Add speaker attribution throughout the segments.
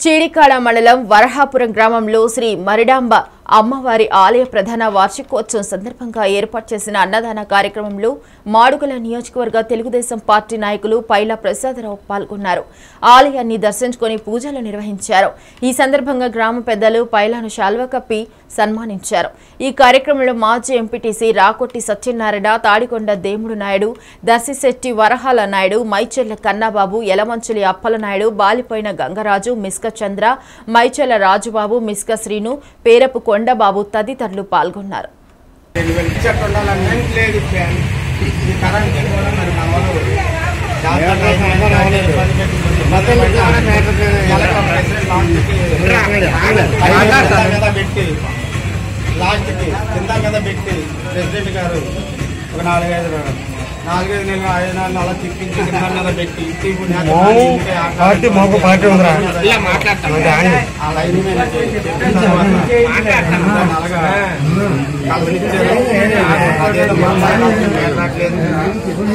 Speaker 1: చీడికాడ మండలం వరహాపురం గ్రామంలో శ్రీ మరిడాంబ అమ్మవారి ఆలయ ప్రధాన వార్షికోత్సవం సందర్భంగా ఏర్పాటు చేసిన అన్నదాన కార్యక్రమంలో మాడుగుల నియోజకవర్గ తెలుగుదేశం పార్టీ నాయకులు పైల ప్రసాదరావు పాల్గొన్నారు. ఆలయాన్ని దర్శించుకొని పూజలు నిర్వహించారు. ఈ సందర్భంగా గ్రామ పెద్దలు పైలాను శాల్వ కప్పి సన్మానించారు. ఈ కార్యక్రమంలో మాజీ ఎంపీటీసీ రాకొట్టి సత్యనారాయణ తాడికొండ దేముడు నాయుడు దర్శిశెట్టి వరహాల నాయుడు మైచెర్ల కన్నాబాబు యలమంచులి అప్పల నాయుడు బాలిపోయిన గంగరాజు మిస్క చంద్ర మైచెల రాజుబాబు మిస్క శ్రీను పేరపు కొండబాబు తదితరులు పాల్గొన్నారు.
Speaker 2: లాస్ట్కి కింద. మీద పెట్టి ప్రెసిడెంట్ గారు ఒక నాలుగైదు నాలుగైదు నెలలు ఐదు నెలలు అలా తిప్పించి కింద మీద పెట్టి ఇప్పుడు
Speaker 3: పార్టీ మాకు పార్టీ ఉందిరా
Speaker 2: ఇలా మాట్లాడతాం ఆ లైన్ మీద.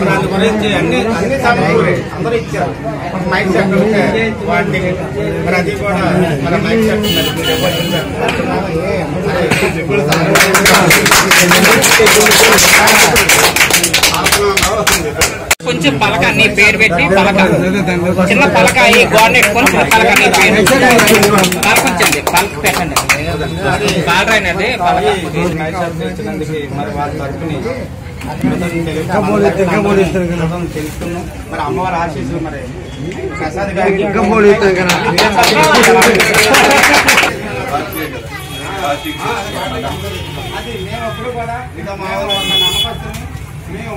Speaker 2: మరి గురించి అన్ని అన్ని సమకూరే అందరూ ఇచ్చారు ఒక మైక్ సెట్ వాటిని మరి అది కూడా మన మైక్ సెట్ మరి మీరు? మరి ఇప్పుడు
Speaker 4: కొంచెం పలక నీ పేరు పెట్టి పలక చిన్న పలక ఈ గోడ నెట్టుకొని చిన్న పలక నీ పేరు పలక వచ్చింది పలక పెట్టండి కాలరైనది పలక
Speaker 3: ఇంకా ఇంకా.
Speaker 2: తెలుసుకున్నాం మరి అమ్మవారి ఆశీస్సులు మరి ప్రసాద్ గారికి
Speaker 3: ఇంకా.
Speaker 2: అది మేము ఎప్పుడు కూడా ఇదో మా ఊరు ఉన్న నమ్మకం మేము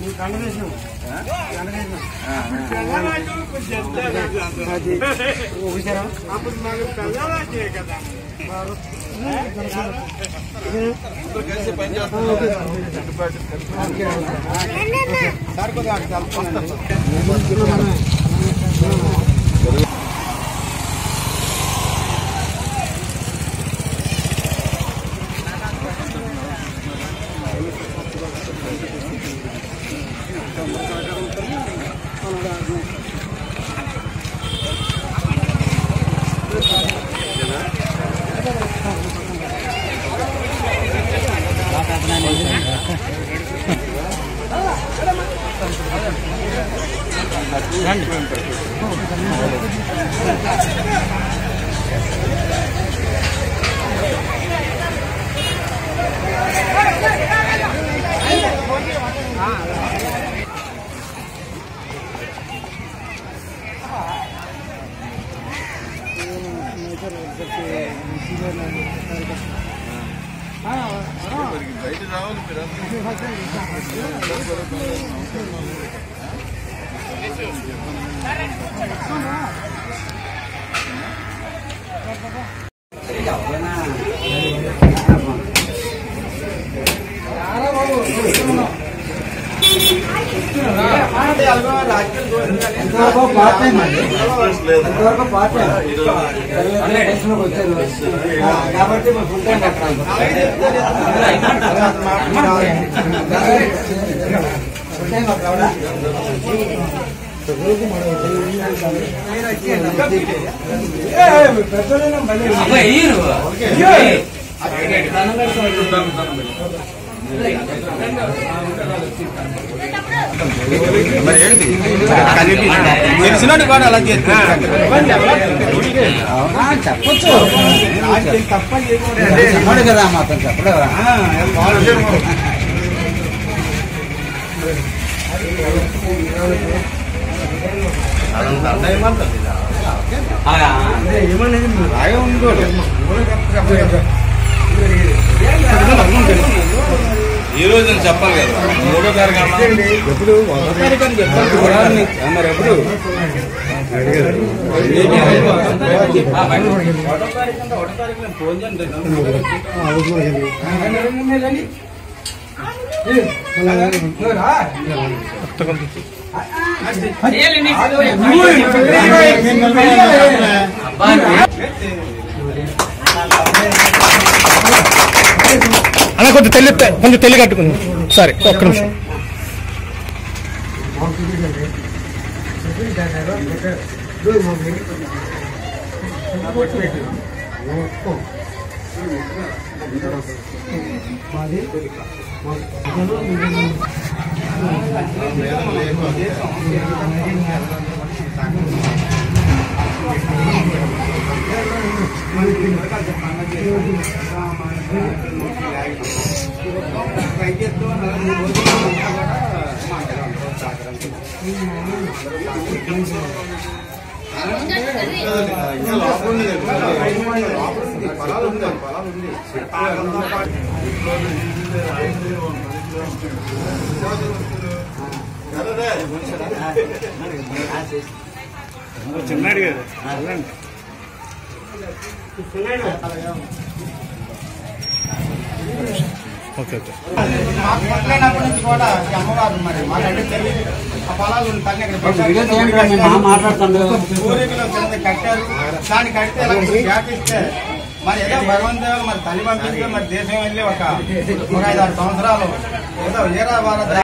Speaker 2: మా పార్టీ
Speaker 5: జనసేన నువ్వు కలిసి పని
Speaker 2: రండి
Speaker 5: బయట రావాలి మీరు
Speaker 2: అంటే
Speaker 3: ఎంతవరకు పార్ట్ టైం అండి?
Speaker 5: లేదు
Speaker 3: ఎంతవరకు పార్ట్ టైం?
Speaker 5: ఈరోజు
Speaker 3: ఎలక్షన్లోకి వచ్చారు. ఆ, కాబట్టి మరి ఫుల్ టైం పట్టాలి. ఫుల్ టైం అక్కడ రావడా? ఏ, పెద్దోళ్ళేనా మళ్ళీ?
Speaker 2: తెలిసినోడు కూడా అలా చేస్తారు
Speaker 3: ఆ, చెప్పొచ్చు చెప్పడు కదా మాత్రం చెప్పడు కదా
Speaker 2: అలాగే ఉండోడు
Speaker 5: ఈ రోజు నేను చెప్పాలి కదా. మూడో తారీఖు
Speaker 2: ఎప్పుడు? ఒకటో తారీఖు అని చెప్పాలి. కూడా మరి ఎప్పుడు? ఫోన్ చేయండి
Speaker 6: అలా కొంచెం తెల్లి కొంచెం తెల్లి కట్టుకుని సరే ఒక్క నిమిషం
Speaker 2: ఇంకా లోపల ఉంది లోపల ఉంది పొలాలు ఉంది పొలాలు ఉంది చిన్నాడు కదా
Speaker 6: ఓకే ఓకే.
Speaker 2: మాకు మొదలైనప్పటి నుంచి కూడా ఈ అమ్మవారు మరి మాకంటే తెలియదు ఆ పొలాలు తల్లి పూర్వీకులు కింద కట్టారు దాన్ని కడితే వ్యాపిస్తే మరి ఏదో భగవంతుడు మరి తల్లి పంపిస్తే మరి దేశం వెళ్ళి ఒక ఒక ఆరు సంవత్సరాలు ఏదో ఏరా